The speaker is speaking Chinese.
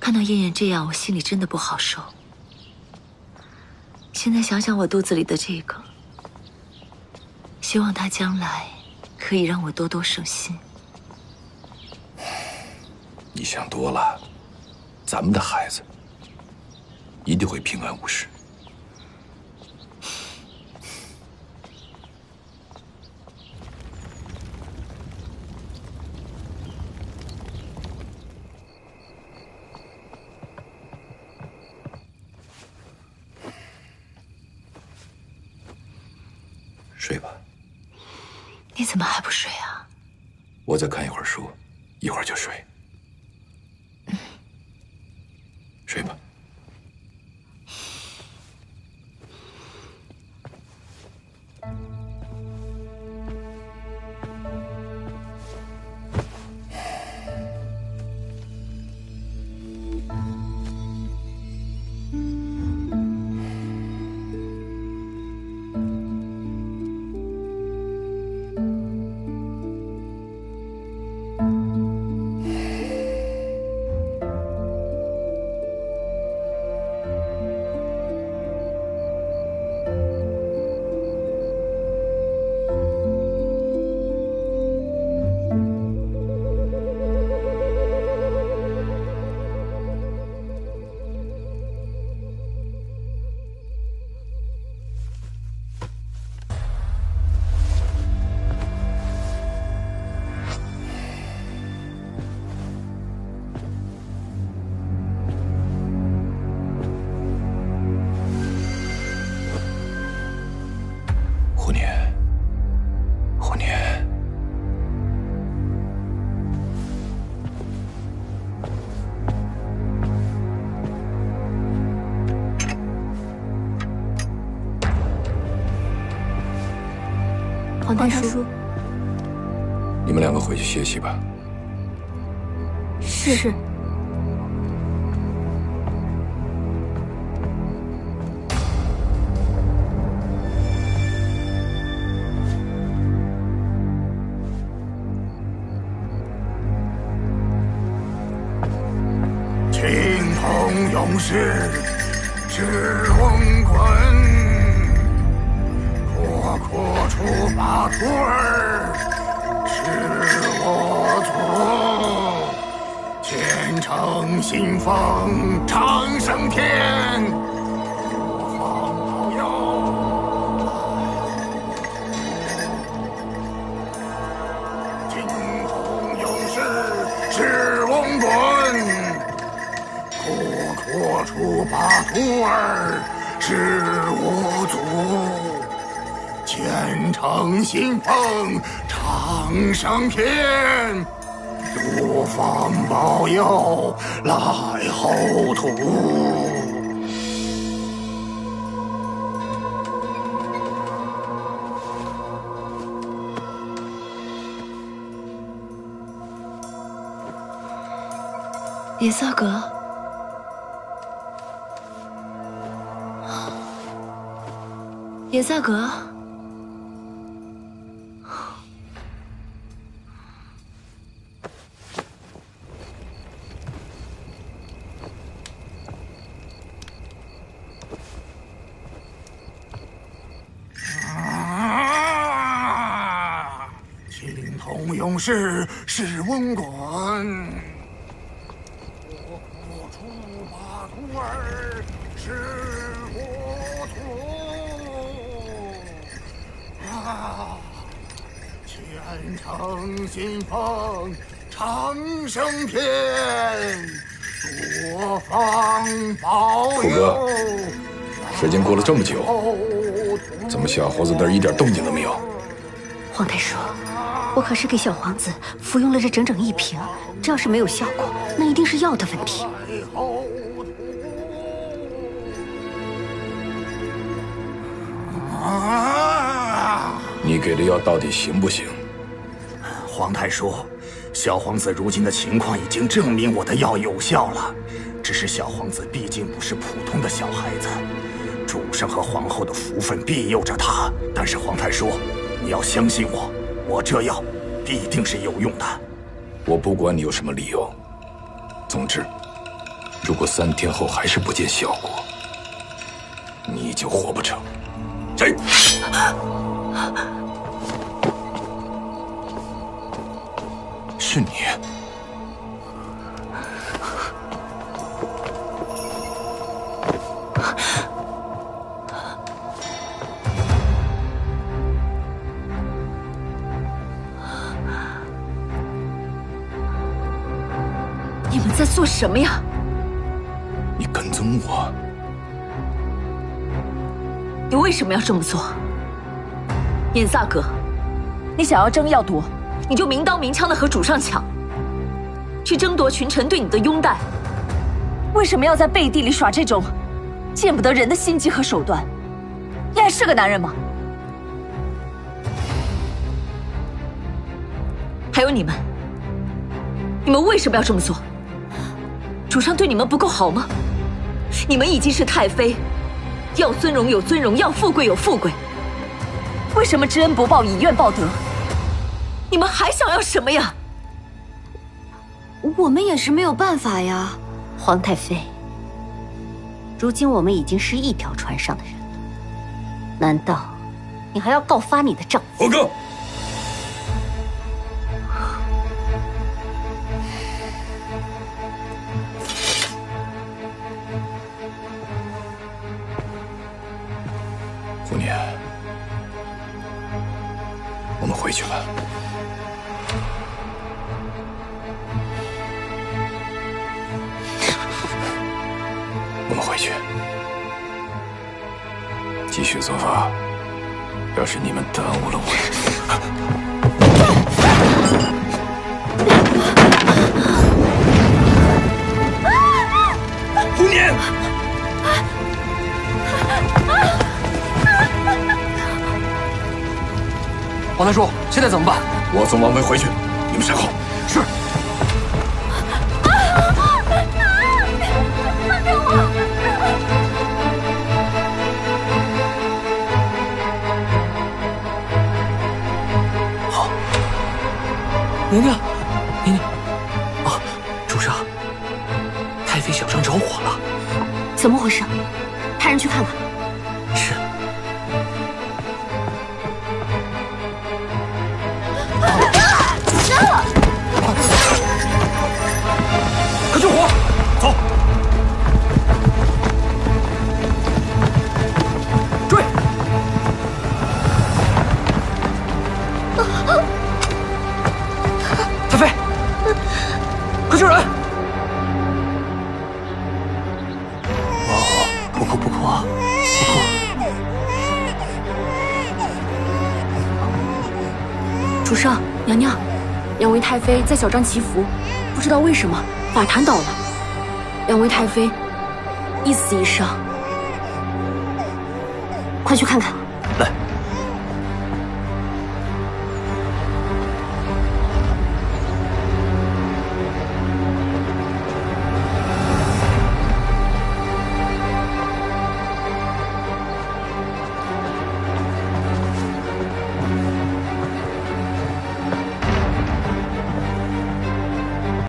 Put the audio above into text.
看到燕燕这样，我心里真的不好受。现在想想我肚子里的这个，希望他将来可以让我多多省心。你想多了，咱们的孩子一定会平安无事。睡吧，你怎么还不睡啊？我再看一会儿书，一会儿就睡。睡黄大叔，你们两个回去歇息吧。是。青铜勇士是翁滚，阔出把徒儿是我族，前程新风长生天，我方保佑。青铜勇士是翁滚。阔阔出把徒儿是无足，前程新风长生天，诸方保佑来后土。野萨格，野萨格，勇士是温滚，我出马徒儿是我族啊！前程信奉长生天，多方保虎佑哥。时间过了这么久，怎么小猴子那儿一点动静都没有？皇太叔，我可是给小皇子服用了这整整一瓶，这要是没有效果，那一定是药的问题。啊！你给的药到底行不行？皇太叔，小皇子如今的情况已经证明我的药有效了。只是小皇子毕竟不是普通的小孩子，主上和皇后的福分庇佑着他。但是皇太叔，你要相信我，我这药必定是有用的。我不管你有什么理由，总之，如果三天后还是不见效果，你就活不成。谁？是你。你们在做什么呀？你跟踪我，你为什么要这么做？尹萨格，你想要争要夺，你就明刀明枪的和主上抢，去争夺群臣对你的拥戴。为什么要在背地里耍这种见不得人的心机和手段？你还是个男人吗？还有你们，你们为什么要这么做？主上对你们不够好吗？你们已经是太妃，要尊荣有尊荣，要富贵有富贵。为什么知恩不报，以怨报德？你们还想要什么呀？我们也是没有办法呀，皇太妃。如今我们已经是一条船上的人了，难道你还要告发你的丈夫？报告。胡年，我们回去吧。我们回去，继续做法。要是你们耽误了我，胡年，皇太叔，现在怎么办？我送王妃回去，你们善后。是。好。娘娘，娘娘，啊，主上，太妃小伤着火了，怎么回事？派人去看看。快救人！哦，不哭不哭啊，不哭。主上，娘娘，两位太妃在小帐祈福，不知道为什么法坛倒了，两位太妃一死一伤，快去看看。来。